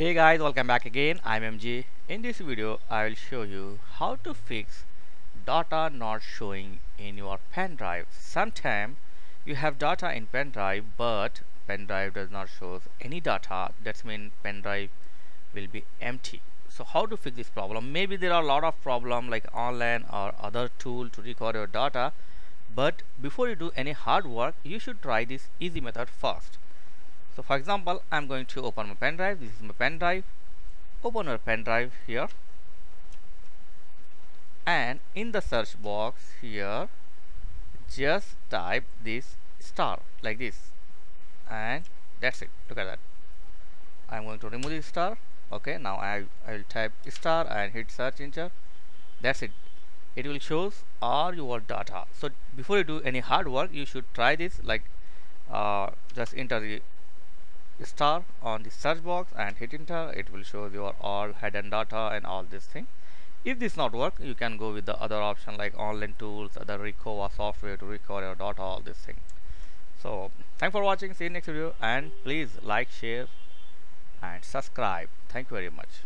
Hey guys, welcome back again. I'm MJ In this video, I will show you how to fix data not showing in your pen drive. Sometimes you have data in pen drive, but pen drive does not show any data. That means pen drive will be empty. So how to fix this problem? Maybe there are a lot of problem like online or other tool to record your data. But before you do any hard work, you should try this easy method first so for example I'm going to open my pen drive. This is my pen drive. Open your pen drive here. And in the search box here just type this star like this. And that's it. Look at that. I'm going to remove this star. Okay now I, I will type star and hit search enter. That's it. It will shows all your data. So before you do any hard work you should try this. Like uh, just enter the star on the search box and hit enter. It will show your all hidden data and all this thing. If this not work you can go with the other option like online tools other recover software to recover your data all this thing. So thanks for watching. See you next video. And please like share and subscribe. Thank you very much